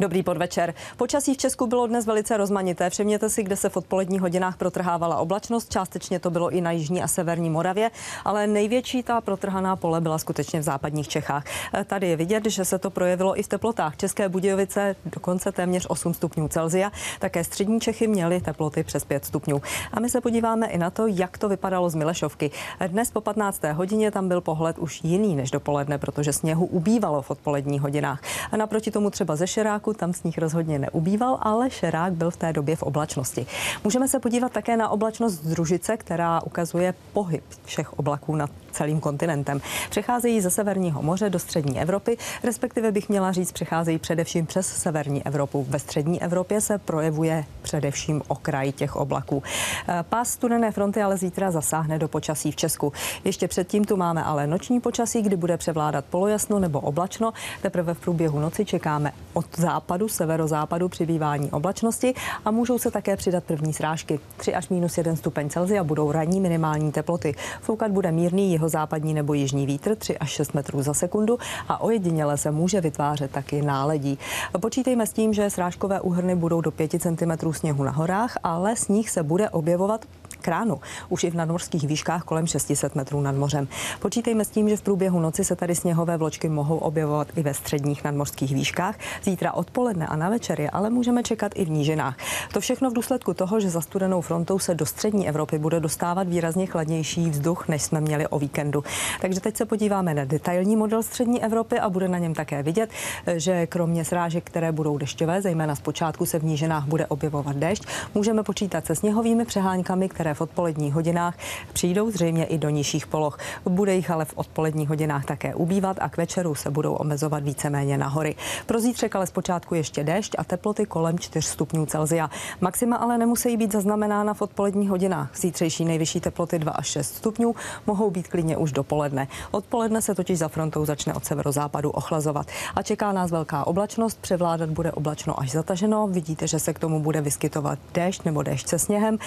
Dobrý podvečer. Počasí v Česku bylo dnes velice rozmanité. Všimněte si, kde se v odpoledních hodinách protrhávala oblačnost. Částečně to bylo i na jižní a severní Moravě, ale největší ta protrhaná pole byla skutečně v západních Čechách. E, tady je vidět, že se to projevilo i v teplotách. České Budějovice dokonce téměř 8 stupňů Celzia. Také střední Čechy měly teploty přes 5 stupňů. A my se podíváme i na to, jak to vypadalo z Milešovky. Dnes po 15. hodině tam byl pohled už jiný než dopoledne, protože sněhu ubývalo v odpoledních hodinách. A naproti tomu třeba ze Šeráku Šeráku, tam sníh rozhodně neubýval, ale Šerák byl v té době v oblačnosti. Můžeme se podívat také na oblačnost družice, která ukazuje pohyb všech oblaků nad celým kontinentem. Přecházejí ze severního moře do střední Evropy, respektive bych měla říct, přecházejí především přes severní Evropu. Ve střední Evropě se projevuje především okraj těch oblaků. Eh, pás studené fronty ale zítra zasáhne do počasí v Česku. Ještě předtím tu máme ale noční počasí, kdy bude převládat polojasno nebo oblačno. Teprve v průběhu noci čekáme od západu, severozápadu přibývání oblačnosti a můžou se také přidat první srážky. 3 až minus 1 stupeň Celzia budou ranní minimální teploty. Foukat bude mírný jeho západní nebo jižní vítr 3 až 6 metrů za sekundu a ojediněle se může vytvářet taky náledí. Počítejme s tím, že srážkové úhrny budou do 5 cm sněhu na horách, ale sníh se bude objevovat kránu, už i v nadmorských výškách kolem 600 metrů nad mořem. Počítejme s tím, že v průběhu noci se tady sněhové vločky mohou objevovat i ve středních nadmorských výškách. Zítra odpoledne a na večer je ale můžeme čekat i v nížinách. To všechno v důsledku toho, že za studenou frontou se do střední Evropy bude dostávat výrazně chladnější vzduch, než jsme měli o víkendu. Takže teď se podíváme na detailní model střední Evropy a bude na něm také vidět, že kromě srážek, které budou dešťové, zejména z počátku se v nížinách bude objevovat déšť, můžeme počítat se sněhovými přeháňkami, které v odpoledních hodinách přijdou zřejmě i do nižších poloh. Bude jich ale v odpoledních hodinách také ubývat a k večeru se budou omezovat víceméně na hory. Pro zítřek ale zpočátku ještě déšť a teploty kolem 4 stupňů Celzia. Maxima ale nemusí být zaznamenána v odpoledních hodinách. Zítřejší nejvyšší teploty 2 až 6 stupňů mohou být klidně už dopoledne. Odpoledne se totiž za frontou začne od severozápadu ochlazovat a čeká nás velká oblačnost. Převládat bude oblačno až zataženo. Vidíte, že se k tomu bude vyskytovat déšť nebo déšť se sněhem.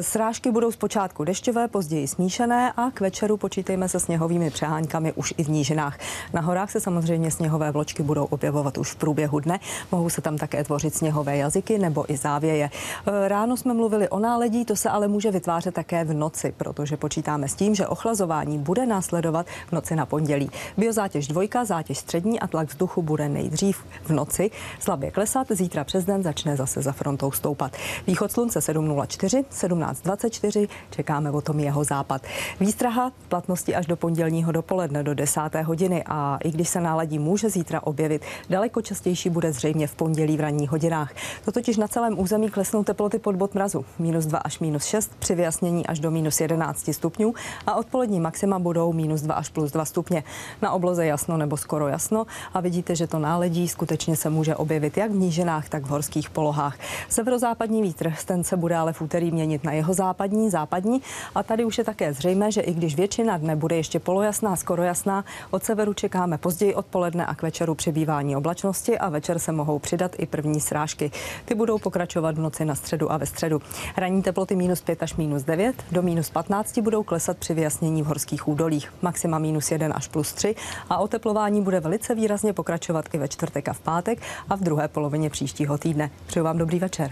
Srážky budou zpočátku dešťové, později smíšené a k večeru počítejme se sněhovými přeháňkami už i v nížinách. Na horách se samozřejmě sněhové vločky budou objevovat už v průběhu dne. Mohou se tam také tvořit sněhové jazyky nebo i závěje. E, ráno jsme mluvili o náledí, to se ale může vytvářet také v noci, protože počítáme s tím, že ochlazování bude následovat v noci na pondělí. Biozátěž dvojka, zátěž střední a tlak vzduchu bude nejdřív v noci slabě klesat. Zítra přes den začne zase za frontou stoupat. Východ slunce 7.04, 17.24 4. Čekáme o tom jeho západ. Výstraha platnosti až do pondělního dopoledne do 10. hodiny a i když se náladí může zítra objevit, daleko častější bude zřejmě v pondělí v ranních hodinách. To totiž na celém území klesnou teploty pod bod mrazu. Minus 2 až minus 6, při vyjasnění až do minus 11 stupňů a odpolední maxima budou minus 2 až plus 2 stupně. Na obloze jasno nebo skoro jasno a vidíte, že to náledí skutečně se může objevit jak v nížinách, tak v horských polohách. Severozápadní vítr, ten se bude ale v úterý měnit na jeho západní západní, západní. A tady už je také zřejmé, že i když většina dne bude ještě polojasná, skoro jasná, od severu čekáme později odpoledne a k večeru přibývání oblačnosti a večer se mohou přidat i první srážky. Ty budou pokračovat v noci na středu a ve středu. Ranní teploty minus 5 až minus 9, do minus 15 budou klesat při vyjasnění v horských údolích. Maxima minus 1 až plus 3 a oteplování bude velice výrazně pokračovat i ve čtvrtek a v pátek a v druhé polovině příštího týdne. Přeju vám dobrý večer.